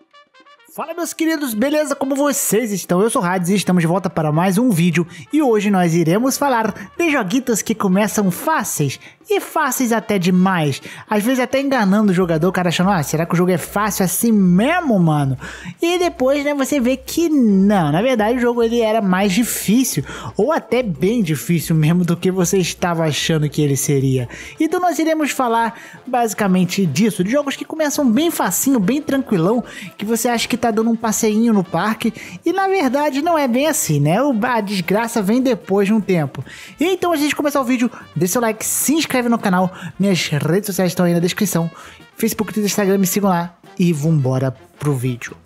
Thank you. Fala meus queridos, beleza? Como vocês estão? Eu sou o Hades e estamos de volta para mais um vídeo e hoje nós iremos falar de joguitos que começam fáceis e fáceis até demais. Às vezes até enganando o jogador, o cara achando, ah, será que o jogo é fácil assim mesmo, mano? E depois, né, você vê que não, na verdade o jogo ele era mais difícil, ou até bem difícil mesmo do que você estava achando que ele seria. Então nós iremos falar basicamente disso, de jogos que começam bem facinho, bem tranquilão, que você acha que tá dando um passeinho no parque, e na verdade não é bem assim, né? A desgraça vem depois de um tempo. Então a gente começar o vídeo, deixa seu like, se inscreve no canal. Minhas redes sociais estão aí na descrição. Facebook, Twitter, Instagram, me sigam lá. E vambora pro vídeo.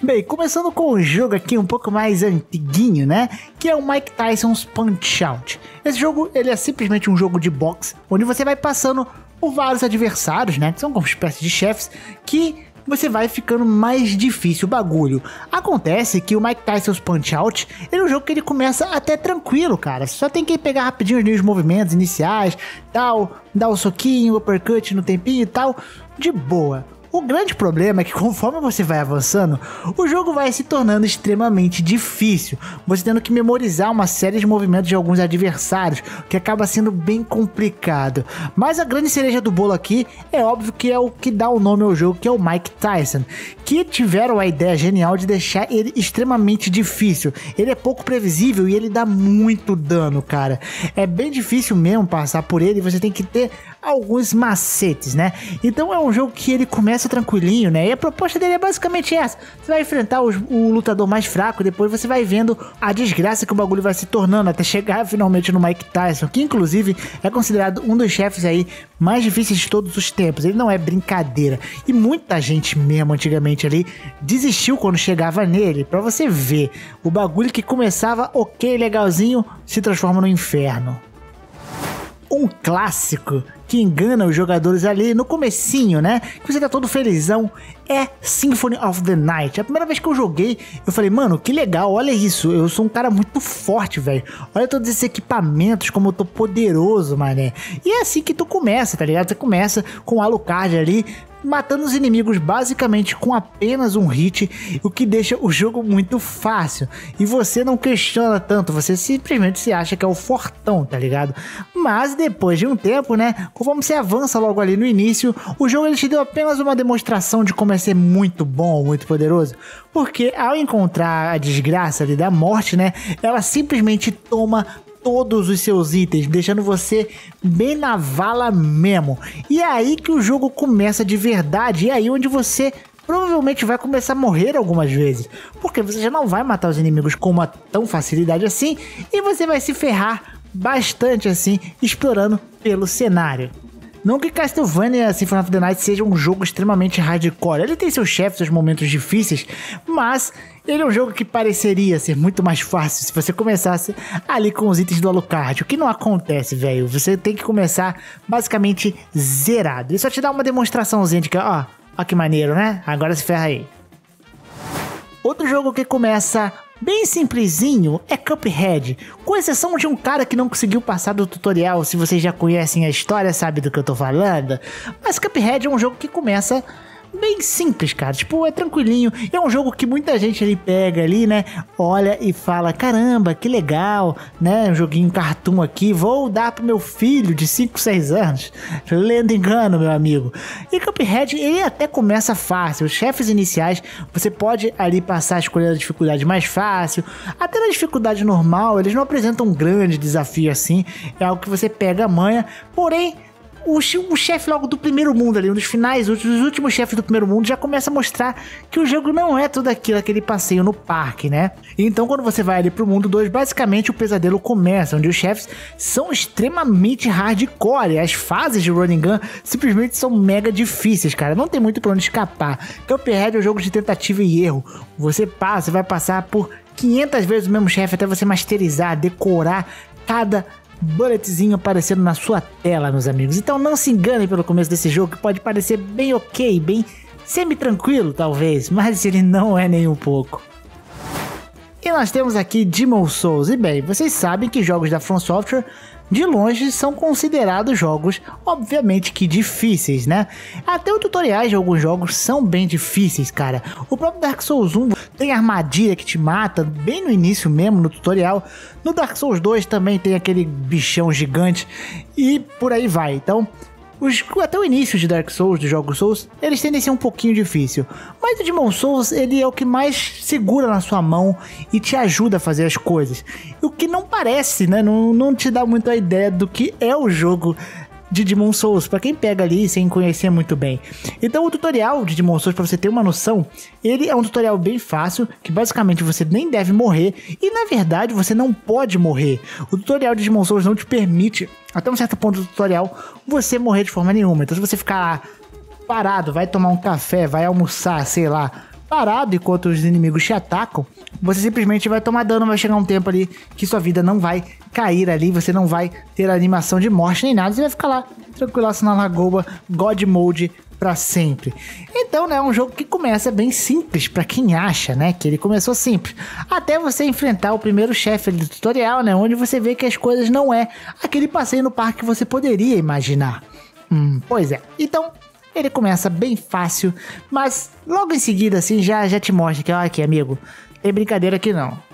Bem, começando com um jogo aqui um pouco mais antiguinho, né? Que é o Mike Tyson's Punch Out. Esse jogo, ele é simplesmente um jogo de boxe, onde você vai passando por vários adversários, né? Que são como espécies de chefes, que você vai ficando mais difícil o bagulho. Acontece que o Mike Tyson's Punch Out ele é um jogo que ele começa até tranquilo, cara. Você só tem que pegar rapidinho os movimentos iniciais, tal, dar o um soquinho, uppercut no tempinho e tal, de boa. O grande problema é que conforme você vai avançando, o jogo vai se tornando extremamente difícil, você tendo que memorizar uma série de movimentos de alguns adversários, que acaba sendo bem complicado. Mas a grande cereja do bolo aqui é óbvio que é o que dá o nome ao jogo, que é o Mike Tyson, que tiveram a ideia genial de deixar ele extremamente difícil. Ele é pouco previsível e ele dá muito dano, cara. É bem difícil mesmo passar por ele, você tem que ter alguns macetes, né? Então é um jogo que ele começa tranquilinho, né? E a proposta dele é basicamente essa: você vai enfrentar o, lutador mais fraco, depois você vai vendo a desgraça que o bagulho vai se tornando até chegar finalmente no Mike Tyson, que inclusive é considerado um dos chefes aí mais difíceis de todos os tempos. Ele não é brincadeira. E muita gente mesmo antigamente ali desistiu quando chegava nele, para você ver o bagulho que começava ok, legalzinho, se transforma no inferno um clássico que engana os jogadores ali no comecinho, né? Que você tá todo felizão. É Symphony of the Night. A primeira vez que eu joguei, eu falei, mano, que legal, olha isso. Eu sou um cara muito forte, velho. Olha todos esses equipamentos, como eu tô poderoso, mané. E é assim que tu começa, tá ligado? Você começa com o Alucard ali, matando os inimigos basicamente com apenas um hit, o que deixa o jogo muito fácil. E você não questiona tanto, você simplesmente se acha que é o fortão, tá ligado? Mas depois de um tempo, né, conforme você avança logo ali no início, o jogo ele te deu apenas uma demonstração de como é ser muito bom, muito poderoso. Porque ao encontrar a desgraça ali da morte, né, ela simplesmente toma todos os seus itens, deixando você bem na vala mesmo. E é aí que o jogo começa de verdade, e é aí onde você provavelmente vai começar a morrer algumas vezes, porque você já não vai matar os inimigos com uma tão facilidade assim, e você vai se ferrar bastante assim, explorando pelo cenário. Não que Castlevania Symphony of the Night seja um jogo extremamente hardcore. Ele tem seus chefes, seus momentos difíceis, mas ele é um jogo que pareceria ser muito mais fácil se você começasse ali com os itens do Alucard. O que não acontece, velho. Você tem que começar basicamente zerado. Ele só te dá uma demonstraçãozinha de que, ó, ó que maneiro, né? Agora se ferra aí. Outro jogo que começa bem simplesinho é Cuphead, com exceção de um cara que não conseguiu passar do tutorial, se vocês já conhecem a história, sabe do que eu tô falando. Mas Cuphead é um jogo que começa bem simples, cara. Tipo, é tranquilinho. É um jogo que muita gente ali pega ali, né? Olha e fala: caramba, que legal, né? Um joguinho cartoon aqui. Vou dar pro meu filho de 5, 6 anos. Lendo engano, meu amigo. E Cuphead, ele até começa fácil. Os chefes iniciais, você pode ali passar escolhendo a dificuldade mais fácil. Até na dificuldade normal, eles não apresentam um grande desafio assim. É algo que você pega a manha. Porém, o, o chefe logo do primeiro mundo ali, um dos finais, um dos últimos chefes do primeiro mundo, já começa a mostrar que o jogo não é tudo aquilo, aquele passeio no parque, né? Então, quando você vai ali pro mundo 2, basicamente o pesadelo começa, onde os chefes são extremamente hardcore. As fases de Running Gun simplesmente são mega difíceis, cara. Não tem muito pra onde escapar. Cuphead é um jogo de tentativa e erro. Você passa, vai passar por 500 vezes o mesmo chefe até você masterizar, decorar cada bulletzinho aparecendo na sua tela, meus amigos. Então não se enganem pelo começo desse jogo, que pode parecer bem ok, bem semi-tranquilo talvez, mas ele não é nem um pouco. E nós temos aqui Demon Souls. E bem, vocês sabem que jogos da From Software de longe são considerados jogos, obviamente que difíceis, né? Até os tutoriais de alguns jogos são bem difíceis, cara. O próprio Dark Souls 1 tem armadilha que te mata bem no início mesmo, no tutorial. No Dark Souls 2 também tem aquele bichão gigante e por aí vai. Então, os, até o início de Dark Souls, dos jogos Souls, eles tendem a ser um pouquinho difícil. Mas o Demon Souls, ele é o que mais segura na sua mão e te ajuda a fazer as coisas. O que não parece, né? Não, não te dá muito a ideia do que é o jogo de Demon Souls, para quem pega ali sem conhecer muito bem. Então o tutorial de Demon Souls, para você ter uma noção, ele é um tutorial bem fácil, que basicamente você nem deve morrer, e na verdade você não pode morrer. O tutorial de Demon Souls não te permite, até um certo ponto do tutorial, você morrer de forma nenhuma. Então se você ficar parado, vai tomar um café, vai almoçar, sei lá, parado enquanto os inimigos te atacam, você simplesmente vai tomar dano, vai chegar um tempo ali que sua vida não vai cair ali, você não vai ter animação de morte nem nada, você vai ficar lá tranquilaço na lagoa, God Mode para sempre. Então, né, é um jogo que começa bem simples para quem acha, né, que ele começou simples, até você enfrentar o primeiro chefe do tutorial, né, onde você vê que as coisas não é aquele passeio no parque que você poderia imaginar. Hum, pois é. Então, ele começa bem fácil, mas logo em seguida assim já já te mostra que, olha aqui, amigo, tem brincadeira aqui não.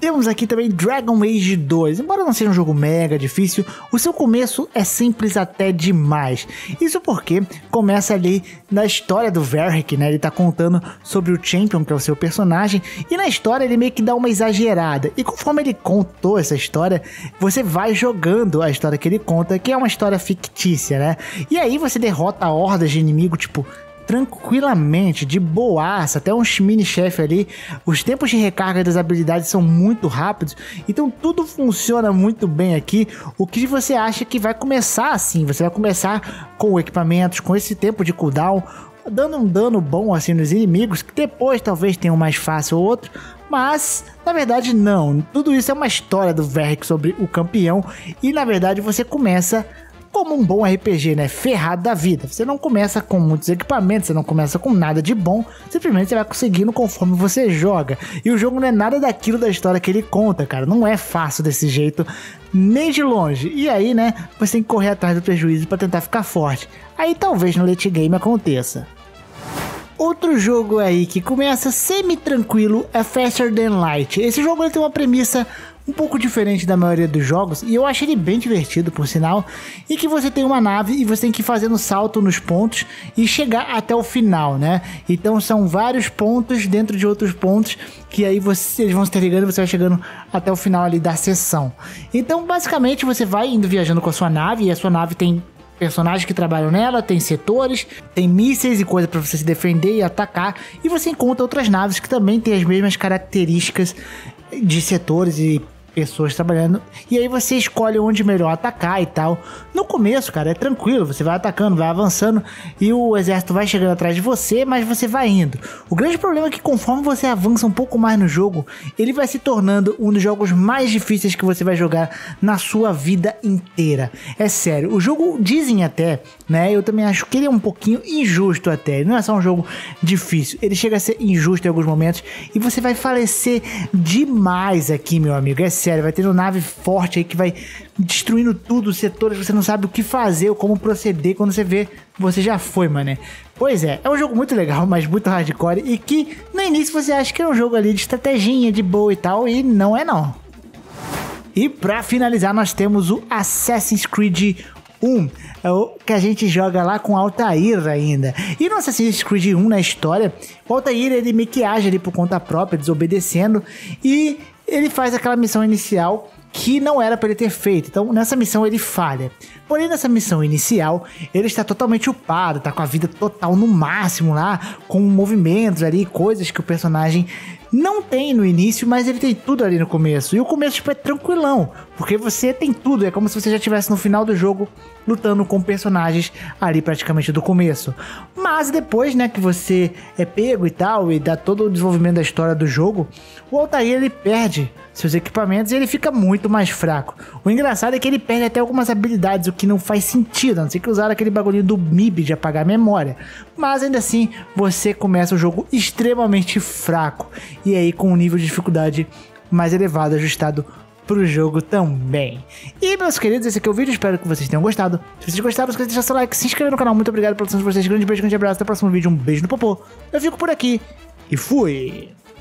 Temos aqui também Dragon Age 2. Embora não seja um jogo mega difícil, o seu começo é simples até demais. Isso porque começa ali na história do Verrick, né? Ele tá contando sobre o Champion, que é o seu personagem, e na história ele meio que dá uma exagerada. E conforme ele contou essa história, você vai jogando a história que ele conta, que é uma história fictícia, né? E aí você derrota hordas de inimigo, tipo tranquilamente, de boaça, até uns mini-chefe ali. Os tempos de recarga das habilidades são muito rápidos, então tudo funciona muito bem aqui. O que você acha que vai começar assim? Você vai começar com equipamentos, com esse tempo de cooldown, dando um dano bom assim nos inimigos, que depois talvez tenha um mais fácil ou outro, mas na verdade não. Tudo isso é uma história do Verric sobre o campeão e na verdade você começa como um bom RPG, né? Ferrado da vida. Você não começa com muitos equipamentos, você não começa com nada de bom, simplesmente você vai conseguindo conforme você joga. E o jogo não é nada daquilo da história que ele conta, cara. Não é fácil desse jeito, nem de longe. E aí, né, você tem que correr atrás do prejuízo para tentar ficar forte. Aí talvez no late game aconteça. Outro jogo aí que começa semi-tranquilo é Faster Than Light. Esse jogo ele tem uma premissa um pouco diferente da maioria dos jogos, e eu acho ele bem divertido, por sinal, e que você tem uma nave e você tem que ir fazendo salto nos pontos e chegar até o final, né? Então são vários pontos dentro de outros pontos que aí você, eles vão se interligando e você vai chegando até o final ali da sessão. Então, basicamente, você vai indo viajando com a sua nave e a sua nave tem personagens que trabalham nela, tem setores, tem mísseis e coisa para você se defender e atacar, e você encontra outras naves que também têm as mesmas características de setores e pessoas trabalhando. E aí você escolhe onde melhor atacar e tal. No começo, cara, é tranquilo, você vai atacando, vai avançando e o exército vai chegando atrás de você, mas você vai indo. O grande problema é que conforme você avança um pouco mais no jogo, ele vai se tornando um dos jogos mais difíceis que você vai jogar na sua vida inteira. É sério, o jogo dizem até, né? Eu também acho que ele é um pouquinho injusto até. Ele não é só um jogo difícil, ele chega a ser injusto em alguns momentos e você vai falecer demais aqui, meu amigo. É sério, vai tendo nave forte aí que vai destruindo tudo, setores, você não sabe o que fazer ou como proceder quando você vê, você já foi, mané. Pois é, é um jogo muito legal, mas muito hardcore e que no início você acha que é um jogo ali de estratégia, de boa e tal, e não é não. E para finalizar, nós temos o Assassin's Creed 1, é o que a gente joga lá com Altair ainda. E no Assassin's Creed 1, na história, o Altair ele meio que age ali por conta própria, desobedecendo, e ele faz aquela missão inicial que não era para ele ter feito. Então, nessa missão ele falha. Porém, nessa missão inicial, ele está totalmente upado, tá com a vida total no máximo lá, com movimentos ali, coisas que o personagem não tem no início, mas ele tem tudo ali no começo. E o começo tipo, é tranquilão, porque você tem tudo, é como se você já estivesse no final do jogo lutando com personagens ali praticamente do começo. Mas depois, né, que você é pego e tal, e dá todo o desenvolvimento da história do jogo, o Altair ele perde seus equipamentos e ele fica muito mais fraco. O engraçado é que ele perde até algumas habilidades, o que não faz sentido, a não ser que usar aquele bagulho do MIB de apagar a memória. Mas ainda assim, você começa o jogo extremamente fraco e aí com um nível de dificuldade mais elevado ajustado pro jogo também. E meus queridos, esse aqui é o vídeo, espero que vocês tenham gostado. Se vocês gostaram, não esqueça de deixar seu like, se inscrever no canal. Muito obrigado pela atenção de vocês. Grande beijo, grande abraço, até o próximo vídeo. Um beijo no popô. Eu fico por aqui e fui!